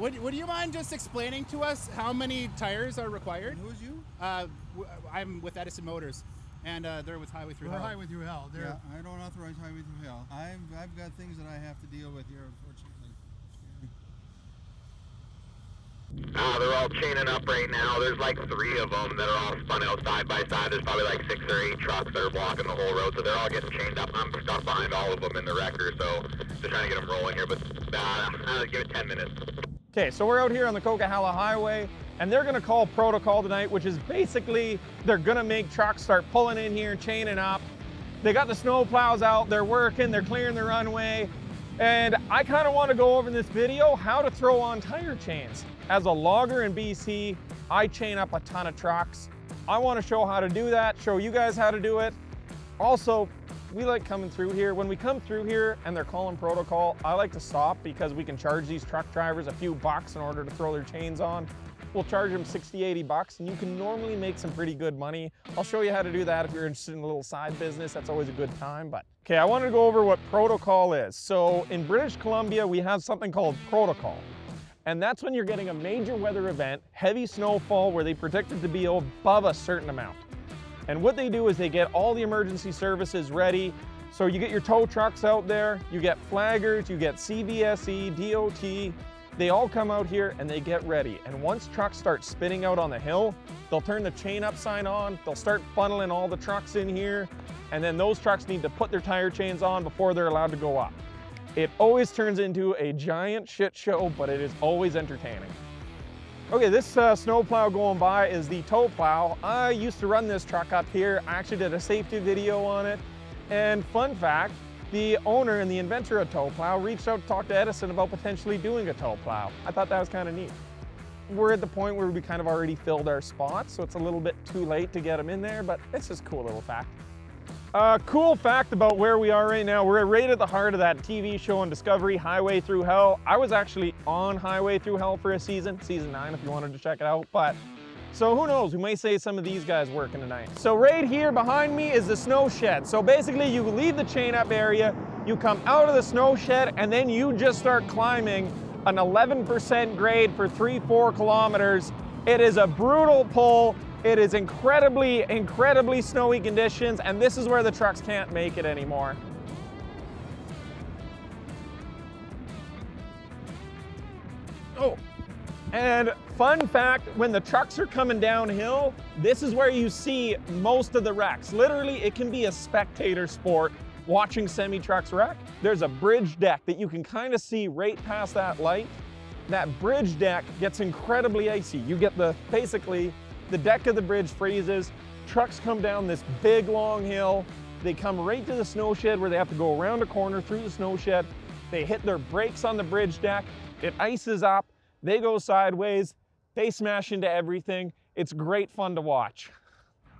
Would, would you mind just explaining to us how many tires are required? And who's you? Uh, w- I'm with Edison Motors, and uh, they're with Highway Through We're Hell. Highway Thru Hell. They're, Yeah, I don't authorize Highway Thru Hell. I've, I've got things that I have to deal with here, unfortunately. Uh, they're all chaining up right now. There's like three of them that are all spun out side by side. There's probably like six or eight trucks that are blocking the whole road, so they're all getting chained up. I'm stuck behind all of them in the wrecker, so just trying to get them rolling here. But uh, uh, give it 10 minutes. Okay, so we're out here on the Coquihalla Highway, and they're gonna call protocol tonight, which is basically they're gonna make trucks start pulling in here, chaining up. They got the snow plows out, they're working, they're clearing the runway, and I kind of want to go over in this video how to throw on tire chains. As a logger in BC, I chain up a ton of trucks. I want to show how to do that, show you guys how to do it. Also, we like coming through here. When we come through here and they're calling protocol, I like to stop because we can charge these truck drivers a few bucks in order to throw their chains on. We'll charge them 60, 80 bucks and you can normally make some pretty good money. I'll show you how to do that if you're interested in a little side business. That's always a good time, but okay, I to go over what protocol is. So in British Columbia, we have something called protocol. And that's when you're getting a major weather event, heavy snowfall, where they predict it to be above a certain amount. And what they do is they get all the emergency services ready. So you get your tow trucks out there, you get flaggers, you get CVSE, DOT. They all come out here and they get ready. And once trucks start spinning out on the hill, they'll turn the chain up sign on, they'll start funneling all the trucks in here, and then those trucks need to put their tire chains on before they're allowed to go up. It always turns into a giant shit show, but it is always entertaining. Okay, this uh, snow plow going by is the tow plow. I used to run this truck up here. I actually did a safety video on it. And fun fact, the owner and the inventor of tow plow reached out to talk to Edison about potentially doing a tow plow. I thought that was kind of neat. We're at the point where we kind of already filled our spots, so it's a little bit too late to get them in there, but it's just a cool little fact. Uh, cool fact about where we are right now, we're right at the heart of that TV show on Discovery, Highway Thru Hell. I was actually on Highway Thru Hell for a season, season nine if you wanted to check it out, but so who knows, we may say some of these guys working tonight. So right here behind me is the snow shed. So basically you leave the chain up area, you come out of the snow shed, and then you just start climbing an 11% grade for three, four kilometers. It is a brutal pull. It is incredibly, incredibly snowy conditions, and this is where the trucks can't make it anymore. Oh, and fun fact, when the trucks are coming downhill, this is where you see most of the wrecks. Literally, it can be a spectator sport watching semi-trucks wreck. There's a bridge deck that you can kind of see right past that light. That bridge deck gets incredibly icy. You get the, basically, the deck of the bridge freezes, trucks come down this big long hill, they come right to the snow shed where they have to go around a corner through the snow shed, they hit their brakes on the bridge deck, it ices up, they go sideways, they smash into everything. It's great fun to watch.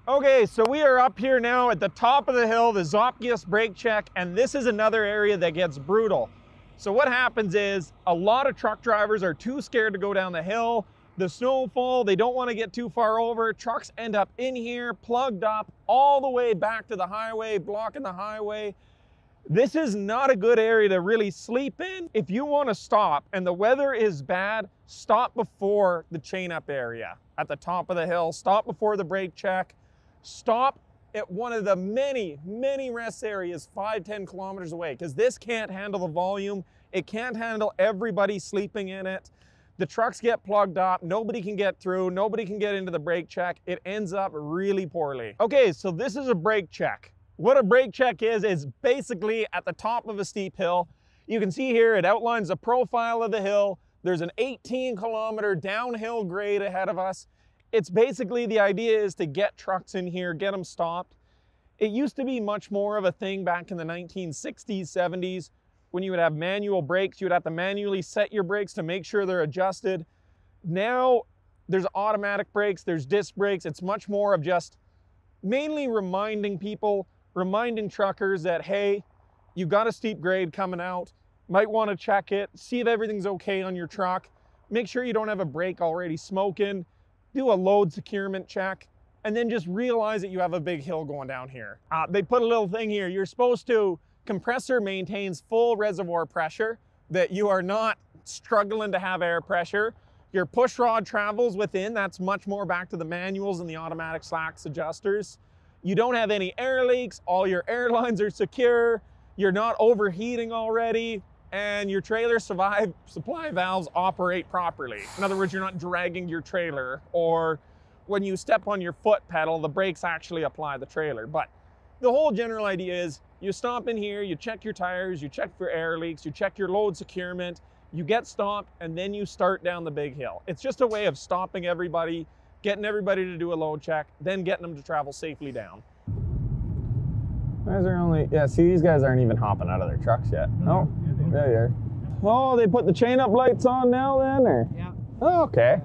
Okay, so we are up here now at the top of the hill, the Zopkios brake check, and this is another area that gets brutal. So what happens is a lot of truck drivers are too scared to go down the hill. The snowfall, they don't want to get too far over. Trucks end up in here, plugged up all the way back to the highway, blocking the highway. This is not a good area to really sleep in. If you want to stop and the weather is bad, stop before the chain up area at the top of the hill. Stop before the brake check. Stop at one of the many, many rest areas 5, 10 kilometers away because this can't handle the volume. It can't handle everybody sleeping in it. The trucks get plugged up, nobody can get through, nobody can get into the brake check. It ends up really poorly. Okay, so this is a brake check. What a brake check is, is basically at the top of a steep hill. You can see here, it outlines the profile of the hill. There's an 18 kilometer downhill grade ahead of us. It's basically the idea is to get trucks in here, get them stopped. It used to be much more of a thing back in the 1960s, 70s, when you would have manual brakes, you would have to manually set your brakes to make sure they're adjusted. Now there's automatic brakes, there's disc brakes. It's much more of just mainly reminding people, reminding truckers that, hey, you've got a steep grade coming out, might want to check it, see if everything's okay on your truck, make sure you don't have a brake already smoking, do a load securement check, and then just realize that you have a big hill going down here. Uh, they put a little thing here. You're supposed to, compressor maintains full reservoir pressure, that you are not struggling to have air pressure. Your push rod travels within, that's much more back to the manuals and the automatic slacks adjusters. You don't have any air leaks, all your air lines are secure, you're not overheating already, and your trailer survive, supply valves operate properly. In other words, you're not dragging your trailer, or when you step on your foot pedal, the brakes actually apply the trailer. But the whole general idea is you stop in here, you check your tires, you check for air leaks, you check your load securement, you get stopped, and then you start down the big hill. It's just a way of stopping everybody, getting everybody to do a load check, then getting them to travel safely down. Guys are only, yeah, see, these guys aren't even hopping out of their trucks yet. Oh, there you are. Oh, they put the chain up lights on now then, or? Yeah. Oh, okay.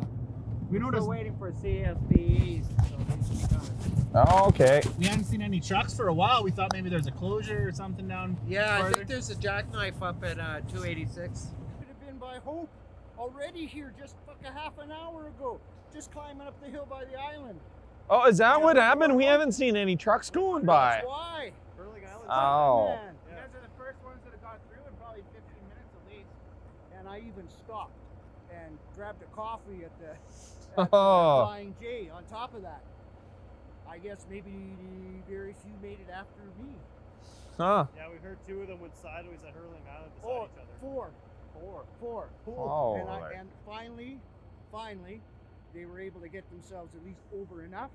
We We're waiting for CVSEs. So they should be coming. Oh, okay. we hadn't seen any trucks for a while. We thought maybe there's a closure or something down. Yeah, I think there's a jackknife up at uh, 286. Could have been by Hope already here just fuck a half an hour ago, just climbing up the hill by the island. Oh, is that what happened? We haven't seen any trucks going by. That's why. Herrling Island. Oh. Man. You guys are the first ones that have got through in probably 15 minutes at least. And I even stopped and grabbed a coffee at the, at Oh. the Flying J on top of that. I guess maybe very few made it after me. Huh. Yeah, we heard two of them went sideways at Herrling Island beside Oh, each other. four. Four. Four. Oh, and, I, and finally, finally, they were able to get themselves at least over enough.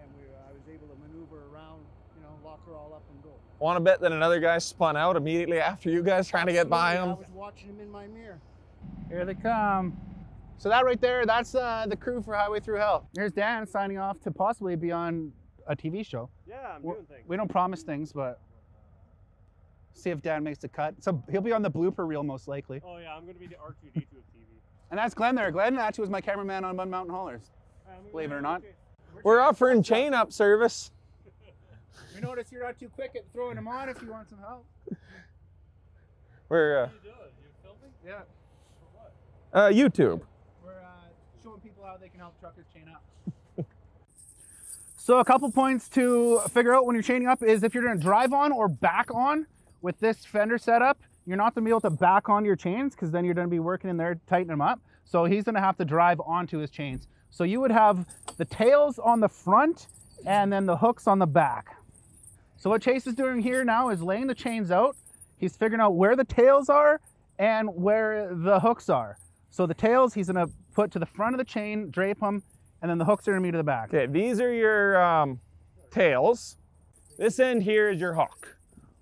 And we, I was able to maneuver around, you know, lock her all up and go. Want to bet that another guy spun out immediately after you guys trying to get by him? I was watching him in my mirror. Here they come. So that right there, that's uh, the crew for Highway Thru Hell. Here's Dan signing off to possibly be on a TV show. Yeah, I'm We're- doing things. We don't promise things, but see if Dan makes the cut. So he'll be on the blooper reel most likely. Oh yeah, I'm gonna be the R2D2 of TV. And that's Glenn there. Glenn actually was my cameraman on Mud Mountain Haulers. Believe it or not. We're offering chain up service. We notice you're not too quick at throwing them on if you want some help. We're uh, you doing? You filming? Yeah. For uh, YouTube. Showing people how they can help truckers chain up. so a couple points to figure out when you're chaining up is if you're going to drive on or back on with this fender setup, you're not to be able to back on your chains because then you're going to be working in there to tighten them up. So he's going to have to drive onto his chains. So you would have the tails on the front and then the hooks on the back. So what Chase is doing here now is laying the chains out. He's figuring out where the tails are and where the hooks are. So the tails he's gonna put to the front of the chain, drape them, and then the hooks are gonna be to the back. Okay, these are your um, tails. This end here is your hook.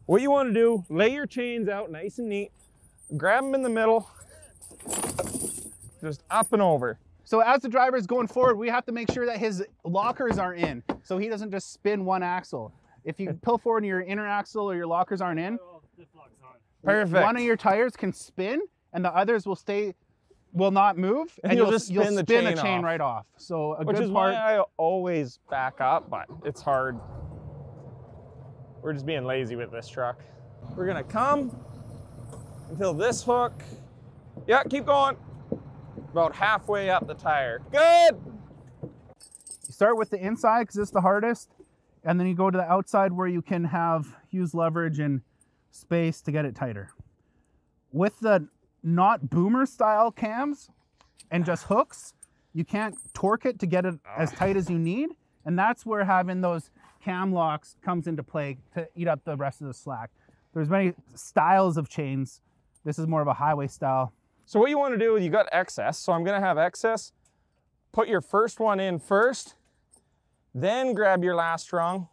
What you want to do, lay your chains out nice and neat, grab them in the middle, just up and over. So as the driver is going forward, we have to make sure that his lockers are in, so he doesn't just spin one axle. If you pull forward and your inner axle or your lockers aren't in, this lock's on. Perfect. one of your tires can spin, and the others will stay, will not move, And you'll just spin the chain off. right off. So a Which good is part. why I always back up, but it's hard. We're just being lazy with this truck. We're gonna come until this hook. Yeah, keep going. About halfway up the tire. Good. You start with the inside because it's the hardest, and then you go to the outside where you can have use leverage and space to get it tighter. With the not boomer style cams and just hooks, you can't torque it to get it as ah. tight as you need, and that's where having those cam locks comes into play to eat up the rest of the slack. There's many styles of chains. This is more of a highway style. So what you want to do, you got excess. So I'm gonna have excess. Put your first one in first, then grab your last rung.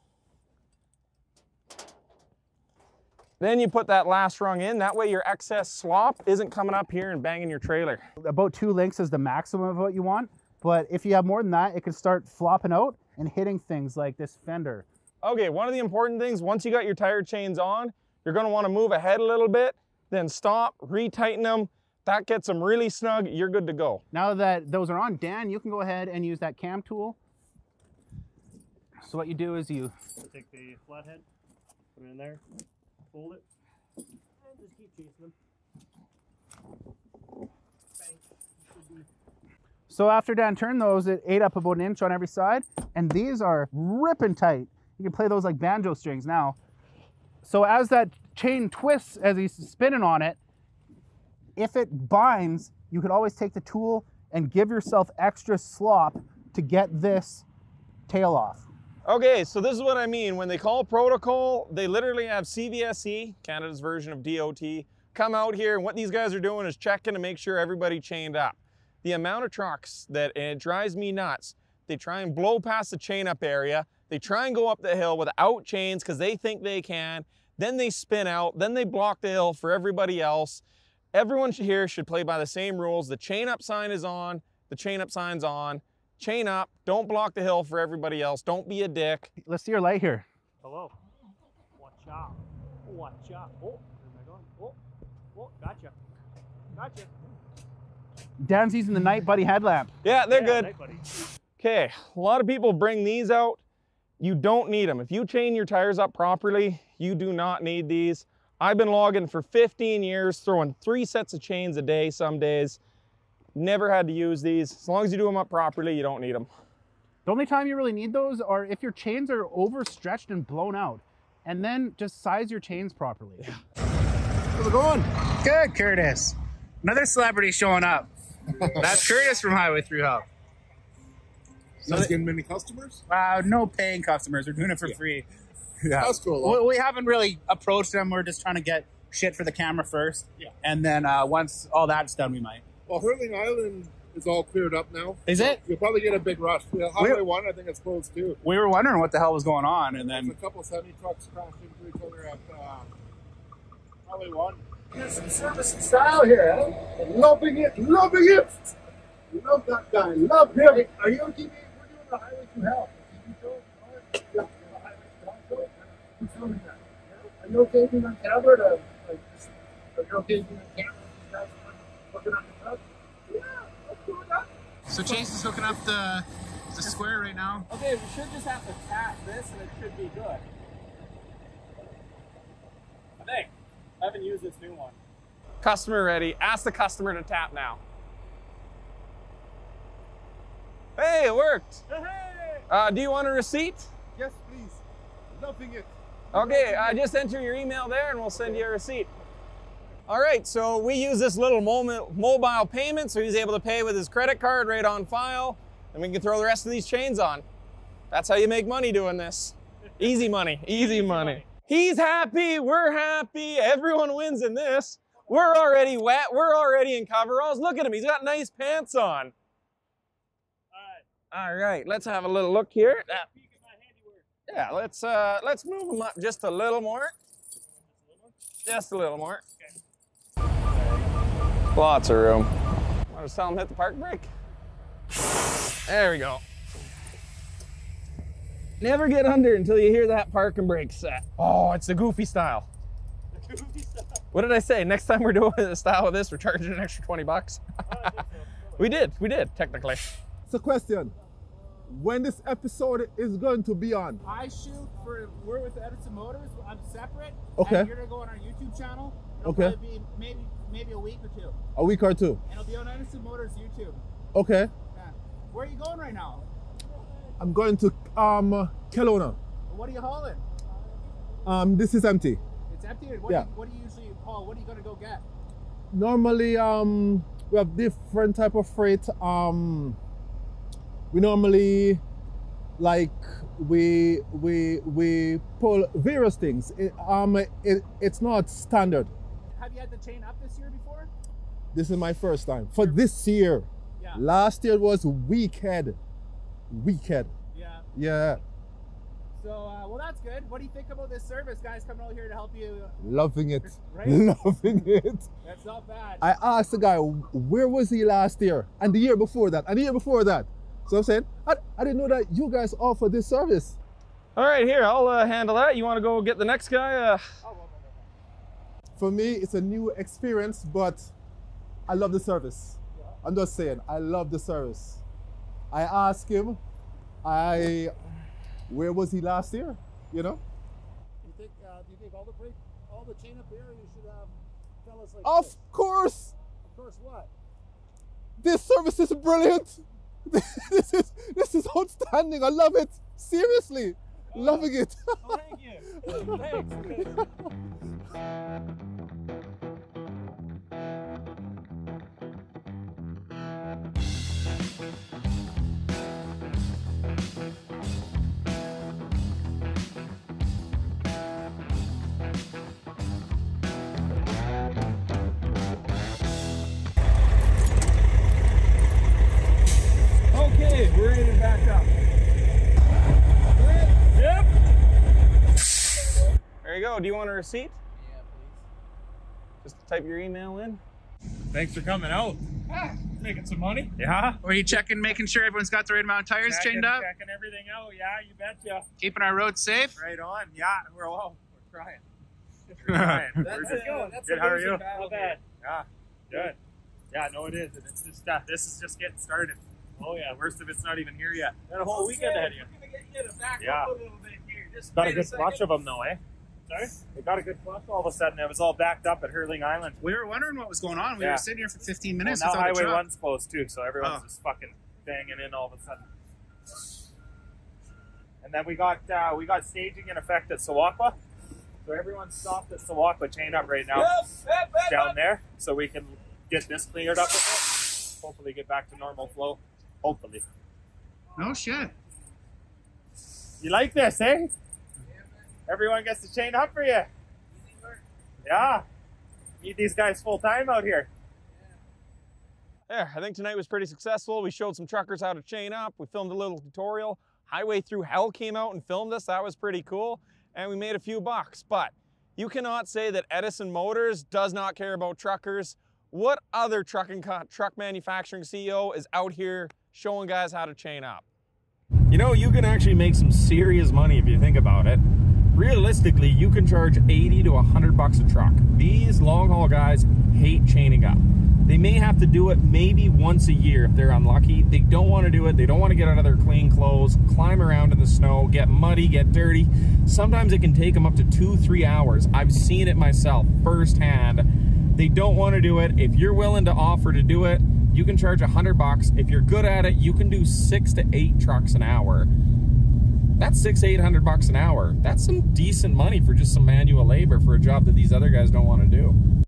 Then you put that last rung in. That way your excess slop isn't coming up here and banging your trailer. about two links is the maximum of what you want. But if you have more than that, it can start flopping out and hitting things like this fender. Okay, one of the important things, once you got your tire chains on, you're gonna wanna move ahead a little bit, then stop, retighten them. That gets them really snug, you're good to go. Now that those are on, Dan, you can go ahead and use that cam tool. So what you do is you Take the flathead, put it in there, it, and just keep chasing them. So after Dan turned those, it ate up about an inch on every side, and these are ripping tight. You can play those like banjo strings now. So as that chain twists as he's spinning on it, if it binds, you could always take the tool and give yourself extra slop to get this tail off. Okay, so this is what I mean. When they call protocol, they literally have CVSE, Canada's version of DOT, come out here. And what these guys are doing is checking to make sure everybody chained up. The amount of trucks that, and it drives me nuts, they try and blow past the chain up area. They try and go up the hill without chains because they think they can. Then they spin out. Then they block the hill for everybody else. Everyone here should play by the same rules. The chain up sign is on. The chain up sign's on. Chain up. Don't block the hill for everybody else. Don't be a dick. Let's see your light here. Hello. Watch out. Watch out. Oh, where am I going? Oh, oh, gotcha. Gotcha. Dan's using the night buddy headlamp. Yeah, they're Yeah, good. Okay, a lot of people bring these out. You don't need them. If you chain your tires up properly, you do not need these. I've been logging for 15 years, throwing three sets of chains a day some days. Never had to use these. As long as you do them up properly, you don't need them. The only time you really need those are if your chains are overstretched and blown out. And then just size your chains properly. How's it going? Good, Curtis. Another celebrity showing up. That's Curtis from Highway Thru Hell. You guys getting many customers? Uh, no paying customers. We're doing it for free. Yeah. That's cool. We, we haven't really approached them. We're just trying to get shit for the camera first. Yeah. And then uh, once all that's done, we might. Well, Herrling Island is all cleared up now. Is it? You'll probably get a big rush. Yeah, Highway 1, I think it's closed too. We were wondering what the hell was going on, and There's a couple semi trucks crashed into each other at uh, Highway 1. There's some service and style here, huh? Loving it, loving it. Love that guy, love him. Are you on TV? We're doing the Highway to Hell. TV show? All right. Yeah, the Highway to Hell show. Who's filming that? Are you okay being on camera to, like, are you okay being on camera? Looking on the truck? Yeah, let's do that. So Chase is hooking up the the square right now. Okay, we should just have to tap this and it should be good. I think. I haven't used this new one. Customer ready. Ask the customer to tap now. Hey, it worked. Hey! Uh, do you want a receipt? Yes, please. Loving it. Okay, uh, just enter your email there and we'll send you a receipt. All right, so we use this little mo- mobile payment, so he's able to pay with his credit card right on file, and we can throw the rest of these chains on. That's how you make money doing this. Easy money, easy money. He's happy, we're happy, everyone wins in this. We're already wet, we're already in coveralls. Look at him, he's got nice pants on. Alright. All right, let's have a little look here. Peek at my handiwork. Yeah, let's uh let's move them up just a little more. Just a little more. Lots of room. Want to just tell them hit the park brake? There we go. Never get under until you hear that park and brake set. Oh, it's the goofy style. What did I say? Next time we're doing a style of this, we're charging an extra 20 bucks. we did, we did, technically. So, question When this episode is going to be on? I shoot for we're with Edison Motors. I'm separate. Okay. And you're gonna go on our YouTube channel. It'll Okay. be maybe maybe a week or two. A week or two. And it'll be on Edison Motors YouTube. Okay. Yeah. Where are you going right now? I'm going to um Kelowna. What are you hauling? Um, this is empty. It's empty. What, Yeah. do you, what do you usually haul? What are you gonna go get? Normally, um, we have different type of freight. Um, we normally like we we we pull various things. It, um, it, it's not standard. Have you had the chain up this year before? This is my first time for this year. Yeah. Last year was weekhead, weekhead. Yeah. Yeah, So uh, well, that's good. What do you think about this service, guys? Coming out here to help you. loving it, Right? loving it. That's not bad. I asked the guy, where was he last year? And the year before that, and the year before that. So I'm saying, I, I didn't know that you guys offer this service. All right, here, I'll uh, handle that. You want to go get the next guy? Uh, For me, it's a new experience, but I love the service. I'm just saying, I love the service. I asked him, I, where was he last year? You know? You think, uh, do you think all the break, all the chain up area should have fellas like Of this? course, Of course, what? this service is brilliant. this is this is outstanding. I love it. Seriously, loving it. Oh, thank you. Thanks. go. Do you want a receipt? Yeah, please. Just type your email in. Thanks for coming out. Making some money. Yeah. Were you checking, making sure everyone's got the right amount of tires Checking- chained up? Checking everything out. Yeah, you betcha. Keeping our roads safe? Right on. Yeah, we're all we're trying. We're trying. That's, We're good. that's Good, how are you? battle Not bad. Yeah, good. Yeah, no, it is, and it's just uh, this is just getting started. Oh yeah, worst of it's not even here yet. Got a whole weekend ahead of you. We're gonna get you back Yeah. up a little bit here. Just Got a wait good second. flush of them though, eh? Sorry? They got a good flush all of a sudden. It was all backed up at Herrling Island. We were wondering what was going on. We Yeah. were sitting here for 15 Well, minutes now without a Highway. One's closed too, so everyone's Oh. just fucking banging in all of a sudden. And then we got uh, we got staging in effect at Sowaqua. So everyone's stopped at Sowaqua chain up right now Yep, yep, yep, down yep. there, so we can get this cleared up a bit. Hopefully, get back to normal flow. Hopefully, No shit. you like this, eh? Everyone gets to chain up for you. Yeah, need these guys full time out here. There, I think tonight was pretty successful. We showed some truckers how to chain up. We filmed a little tutorial. Highway Thru Hell came out and filmed us. That was pretty cool. And we made a few bucks. But you cannot say that Edison Motors does not care about truckers. What other trucking co- truck manufacturing CEO is out here showing guys how to chain up? You know, you can actually make some serious money if you think about it. Realistically, you can charge 80 to 100 bucks a truck. These long haul guys hate chaining up. They may have to do it maybe once a year if they're unlucky. They don't want to do it. They don't want to get out of their clean clothes, climb around in the snow, get muddy, get dirty. Sometimes it can take them up to two, three hours. I've seen it myself firsthand. They don't want to do it. If you're willing to offer to do it, you can charge 100 bucks. If you're good at it, you can do six to eight trucks an hour. That's six, eight hundred bucks an hour. That's some decent money for just some manual labor for a job that these other guys don't want to do.